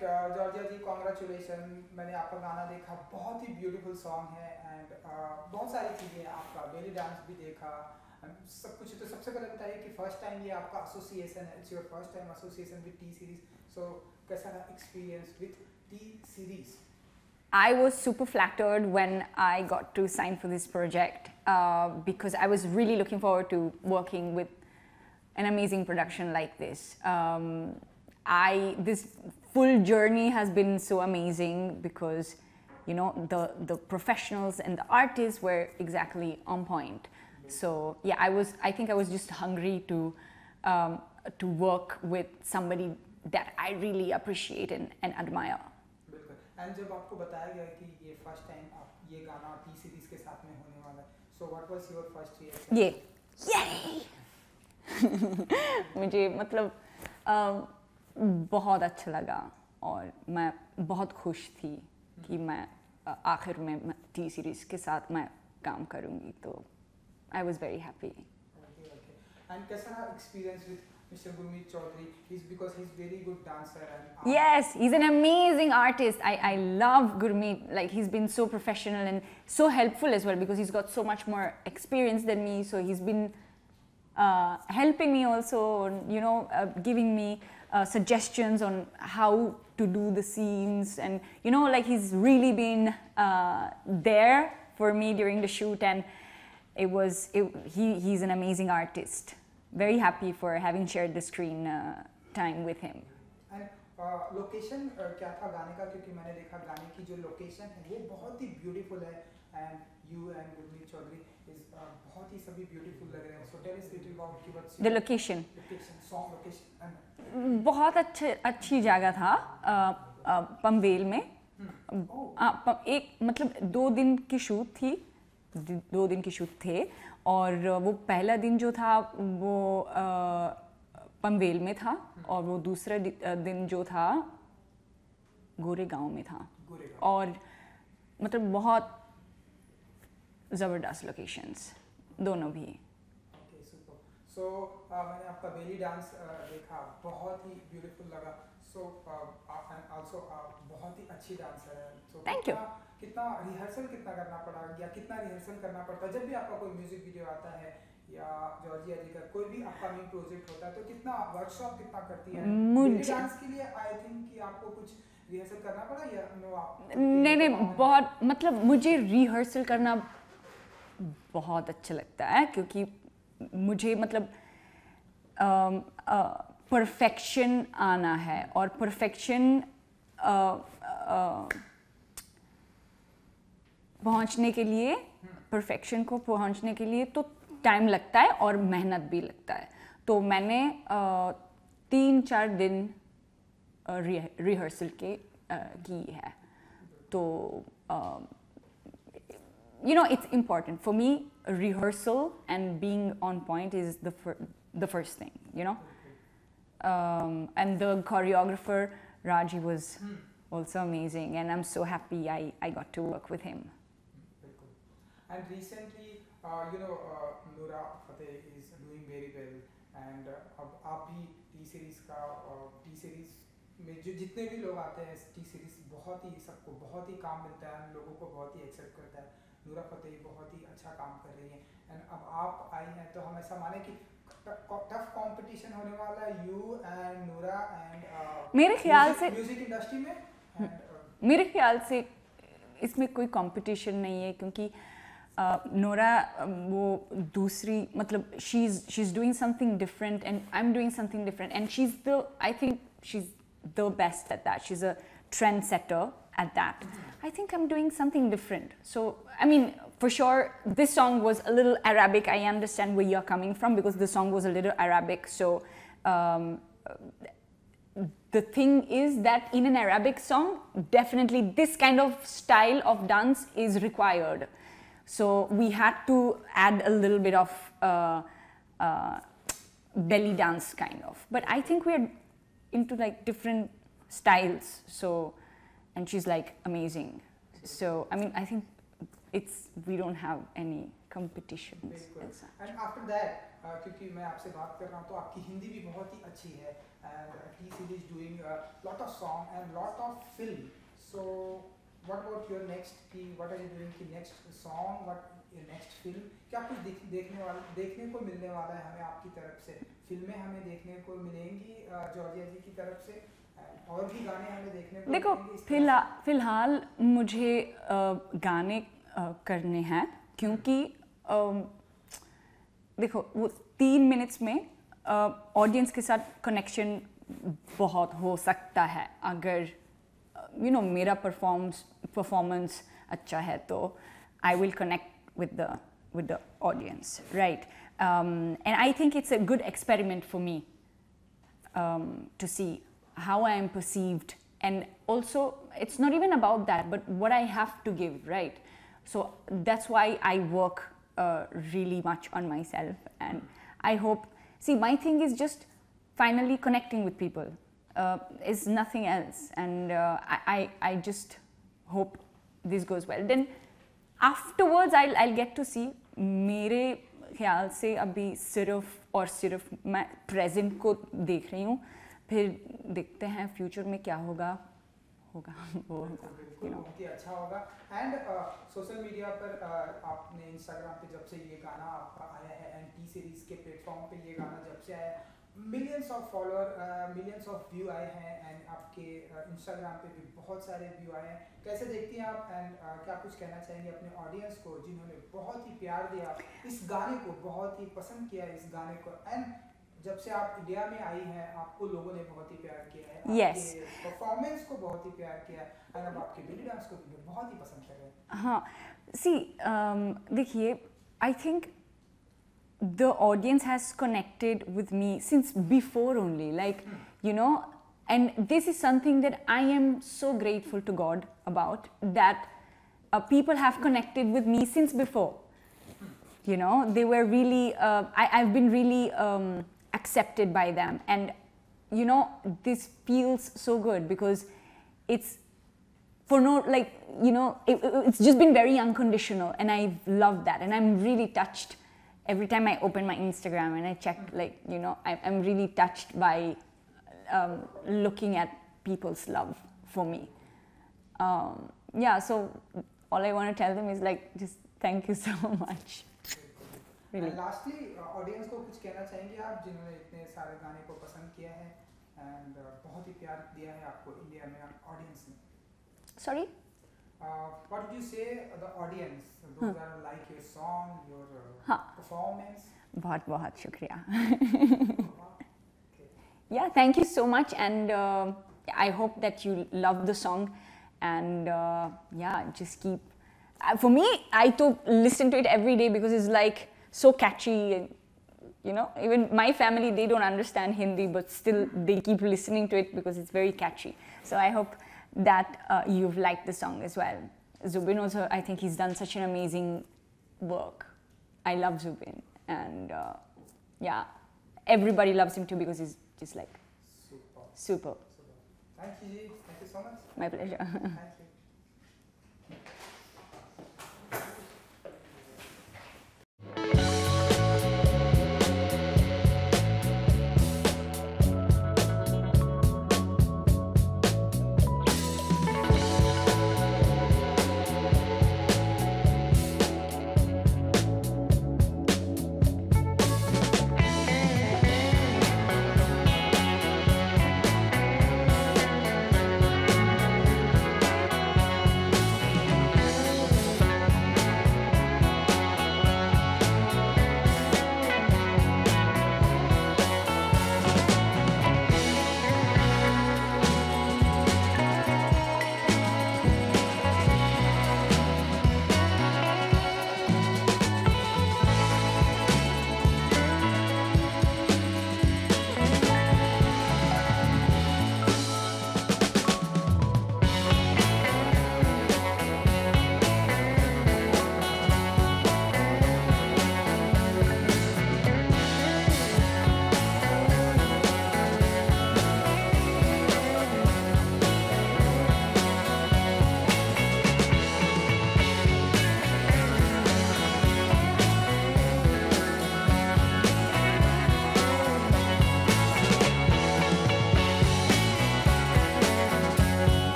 Georgia जी congratulation मैंने आपका गाना देखा। बहुत ही ब्यूटीफुल सॉन्ग है एंड बहुत सारी चीज़ें आपका। बेली डांस भी देखा। सब कुछ। तो सबसे पहले बताइए कि फ़र्स्ट टाइम ये आपका एसोसिएशन है। It's your first time association with T series so कैसा रहा experience with T series I was super flattered when I got to sign for this project uh, because I was really looking forward to working with an amazing production like this. Um, I this full journey has been so amazing because you know the the professionals and the artists were exactly on point. So yeah, I was I think I was just hungry to um, to work with somebody that I really appreciate and, and admire. बिल्कुल and जब आपको बताया गया कि ये first time आप ये गाना टी सीरीज के साथ में होने वाला है so what was your first reaction ये मुझे मतलब अ, बहुत अच्छा लगा और मैं बहुत खुश थी कि मैं आखिर में टी सीरीज़ के साथ मैं काम करूँगी तो I was very happy okay कैसा रहा experience with mister Gurmeet Chaudhary is because he is very good Yes, he's an amazing artist. I, I love Gurmeet. Like he's been so professional and so helpful as well because he's got so much more experience than me. So he's been uh, helping me also, you know, uh, giving me uh, suggestions on how to do the scenes and you know, like he's really been uh, there for me during the shoot and it was it, he, he's an amazing artist. Very happy for having shared the screen uh, time with him. And location क्या था गाने का क्योंकि मैंने देखा गाने की जो लोकेशन है वो बहुत ही ब्यूटीफुल है and you and Gurmeet Chaudhary बहुत ही सभी लग रहे हैं। कि The location. लोकेशन बहुत अच्छे अच्छी जगह था पमवेल में। आ, एक मतलब दो दिन की शूट थी दो दिन की शूट थे और वो पहला दिन जो था वो पमवेल में था और वो दूसरा दिन जो था गोरेगांव में था। और मतलब बहुत ज़बरदस्त लोकेशंस दोनों भी. सो मैंने आपका बेली डांस देखा. बहुत ही ब्यूटीफुल लगा. सो एंड आल्सो बहुत ही अच्छी डांसर है. So Thank you. कितना रिहर्सल कितना करना पड़ा? या कितना रिहर्सल करना पड़ता? है जब भी आपका कोई म्यूज़िक वीडियो आता है या जॉर्जिया जी का कोई भी अपकमिंग प्रोजेक्ट होता है तो कितना वर्कशॉप कितना करती है? मुझे- डांस के लिए आई थिंक कि आपको कुछ रिहर्सल करना पड़ा या नो आप नहीं नहीं बहुत मतलब मुझे रिहर्सल करना बहुत अच्छा लगता है, क्योंकि मुझे मतलब परफेक्शन आना है और परफेक्शन पहुँचने के लिए परफेक्शन को पहुँचने के लिए तो टाइम लगता है और मेहनत भी लगता है। तो मैंने तीन चार दिन रिहर्सल के की है। तो you know, it's important. For me, rehearsal and being on point is the, fir the first thing, you know? Um, and the choreographer, Raji, was also amazing. And I'm so happy I, I got to work with him. And recently, uh, you know, uh, Nora Fateh is doing very well. and अब आप भी T series का और T series में जो जितने भी लोग आते हैं टी सीरीज़ बहुत ही सबको बहुत ही काम मिलता है हम लोगों को बहुत ही एक्सेप्ट करता है नूरा फतेह बहुत ही अच्छा काम कर रही है। एंड अब आप आई हैं तो हम ऐसा माने कि टफ कंपटीशन होने वाला है। यू एंड नूरा एंड मेरे ख्याल से- म्यूज़िक इंडस्ट्री में? एंड मेरे ख्याल से इसमें कोई कंपटीशन नहीं है क्योंकि नोरा अ, वो दूसरी मतलब she is she is doing something different and I am doing something different and she is the I think she is the best at that she is a trendsetter at that. I think I'm doing something different. So, I mean, for sure, this song was a little Arabic. I understand where you're coming from because the song was a little Arabic. So, um, the thing is that in an Arabic song, definitely this kind of style of dance is required. So, we had to add a little bit of uh, uh, belly dance kind of. But I think we're into like different styles. So, and she's like amazing. So I mean, I think it's we don't have any competitions. बिल्कुल as such. And after that क्योंकि मैं आपसे बात कर रहा हूँ तो आपकी हिंदी भी बहुत ही अच्छी है and T series doing lot of song and lot of film so what about your next की व्हाट आर यू डूइंग की next song what next film क्या कुछ देख, देखने वाला देखने को मिलने वाला है हमें आपकी तरफ से फिल्में हमें देखने को मिलेंगी uh, जॉर्जिया जी की तरफ से And और भी गाने हमें देखने को देखो फ़िलहाल फ़िलहाल मुझे अ, गाने अ, करने हैं क्योंकि देखो वो तीन मिनट्स में ऑडियंस के साथ कनेक्शन बहुत हो सकता है। अगर यू नो मेरा परफॉर्म्स परफॉर्मेंस अच्छा है तो I will connect with the with the audience right? Um, and i think it's a good experiment for me um, to see how I am perceived. And also, it's not even about that, but what I have to give, right? So that's why I work uh, really much on myself. And I hope, see, my thing is just finally connecting with people, uh, is nothing else. And uh, I, I, I just hope this goes well. Then afterwards, I'll, I'll get to see मेरे ख्याल से अभी सिर्फ और सिर्फ मैं present को देख रही हूँ फिर देखते हैं फ्यूचर में क्या होगा होगा वो होगा. बहुत ही अच्छा होगा। एंड सोशल मीडिया पर uh, आपने इंस्टाग्राम पे जब से ये गाना आपका आया है एंड टी सीरीज़ के प्लेटफॉर्म पे ये गाना जब से आया millions of follower millions of view आए हैं एंड आपके इंस्टाग्राम uh, पे भी बहुत सारे व्यू आए हैं। कैसे देखती हैं आप? एंड uh, क्या कुछ कहना चाहेंगे अपने ऑडियंस को जिन्होंने बहुत ही प्यार दिया इस गाने को बहुत ही पसंद किया इस गाने को? एंड जब से आप इंडिया में आई हैं आपको लोगों ने बहुत ही प्यार किया है Yes. परफॉर्मेंस को बहुत ही प्यार किया है एंड अब आपके बेली डांस को भी बहुत ही पसंद कर रहे हैं हाँ सी देखिए I think the audience has connected with me since before only like you know and this is something that i am so grateful to god about that uh, people have connected with me since before you know they were really uh, I, i've been really um, accepted by them. And you know this feels so good because it's for no like you know it, it- it's just been very unconditional and i love that. And i'm really touched every time i open my instagram and i check like you know I, i'm really touched by um, looking at people's love for me. Um, yeah so all i want to tell them is like just thank you so much really lastly audience को कुछ कहना चाहेंगे आप जिन्होंने इतने सारे गाने को पसंद किया है एंड बहुत ही प्यार दिया है आपको इंडिया में ऑडियंस ने sorry व्हाट डू यू से the audience those are like your song your हाँ. परफॉर्मेंस बहुत बहुत शुक्रिया yeah thank you so much and uh, i hope that you love the song and uh, yeah just keep uh, for me i to listen to it every day because it's like so catchy and you know even my family they don't understand hindi but still they keep listening to it because it's very catchy. So i hope that uh, you've liked the song as well. Zubin also i think he's done such an amazing work. I love zubin and uh, yeah everybody loves him too because he's just like super. super, super. thank you. Thank you so much. My pleasure.